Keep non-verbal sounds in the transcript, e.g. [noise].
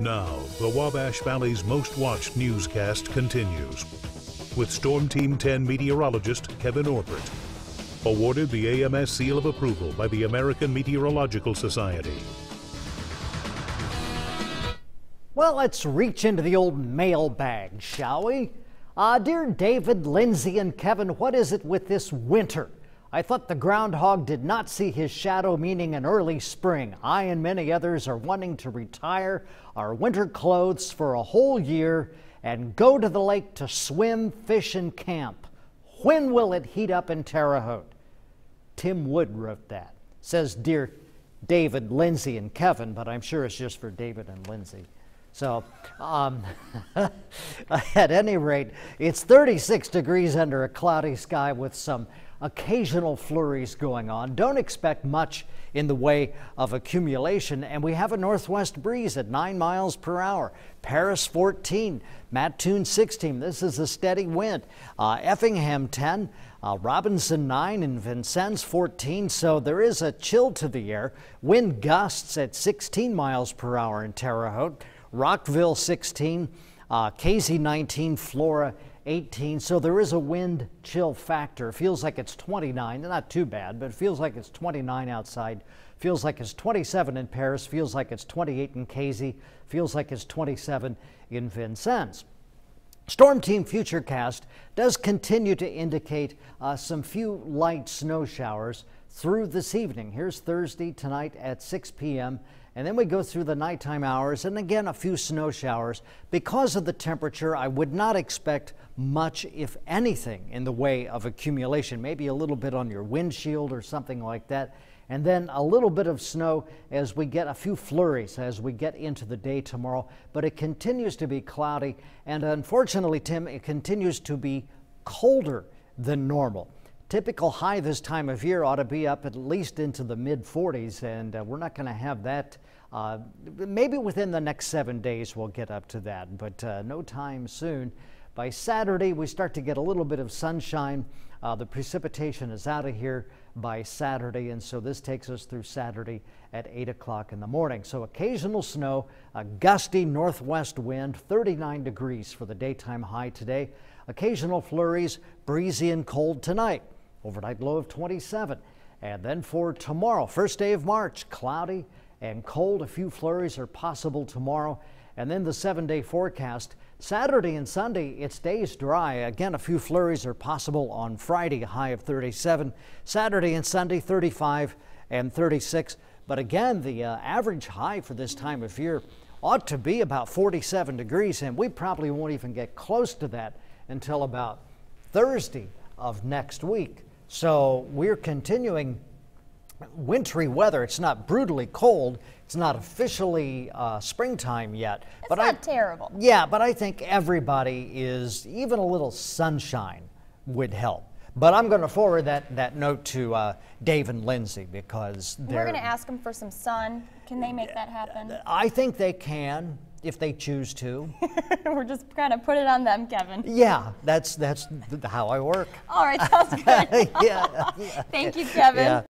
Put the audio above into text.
Now, the Wabash Valley's most watched newscast continues with Storm Team 10 meteorologist Kevin Orpurt. Awarded the AMS seal of approval by the American Meteorological Society. Well, let's reach into the old mailbag, shall we? Uh, dear David, Lindsay, and Kevin, what is it with this winter? I thought the groundhog did not see his shadow, meaning an early spring. I and many others are wanting to retire our winter clothes for a whole year and go to the lake to swim, fish, and camp. When will it heat up in Terre Haute? Tim Wood wrote that. Says, Dear David, Lindsay, and Kevin, but I'm sure it's just for David and Lindsay. So, um, [laughs] at any rate, it's 36 degrees under a cloudy sky with some occasional flurries going on. Don't expect much in the way of accumulation, and we have a northwest breeze at 9 miles per hour. Paris 14, Mattoon 16. This is a steady wind. Uh, Effingham 10. Uh, Robinson 9 and Vincennes 14, so there is a chill to the air. Wind gusts at 16 miles per hour in Terre Haute. Rockville 16, uh, Casey 19, Flora 18. So there is a wind chill factor. Feels like it's 29, not too bad, but it feels like it's 29 outside. Feels like it's 27 in Paris. Feels like it's 28 in Casey. Feels like it's 27 in Vincennes. Storm Team Futurecast does continue to indicate uh, some few light snow showers through this evening. Here's Thursday tonight at 6 p.m. And then we go through the nighttime hours and again a few snow showers. Because of the temperature, I would not expect much, if anything, in the way of accumulation. Maybe a little bit on your windshield or something like that. And then a little bit of snow as we get a few flurries as we get into the day tomorrow. But it continues to be cloudy. And unfortunately, Tim, it continues to be colder than normal. Typical high this time of year ought to be up at least into the mid 40s, and uh, we're not going to have that. Uh, maybe within the next seven days we'll get up to that, but uh, no time soon. By Saturday, we start to get a little bit of sunshine. Uh, the precipitation is out of here by Saturday, and so this takes us through Saturday at 8 o'clock in the morning. So occasional snow, a gusty northwest wind, 39 degrees for the daytime high today. Occasional flurries, breezy and cold tonight. Overnight low of 27. And then for tomorrow, first day of March, cloudy and cold. A few flurries are possible tomorrow. And then the seven day forecast. Saturday and Sunday, it stays dry. Again, a few flurries are possible on Friday, high of 37. Saturday and Sunday, 35 and 36. But again, the uh, average high for this time of year ought to be about 47 degrees, and we probably won't even get close to that until about Thursday of next week. So we're continuing wintry weather. It's not brutally cold. It's not officially uh, springtime yet. It's but not I, terrible. Yeah, but I think everybody is, even a little sunshine would help. But I'm going to forward that, that note to uh, Dave and Lindsay because we're going to ask them for some sun. Can they make that happen? I think they can if they choose to. [laughs] We're just kind of put it on them, Kevin. Yeah, that's that's how I work. All right, sounds good. [laughs] yeah, yeah. [laughs] Thank you, Kevin. Yeah.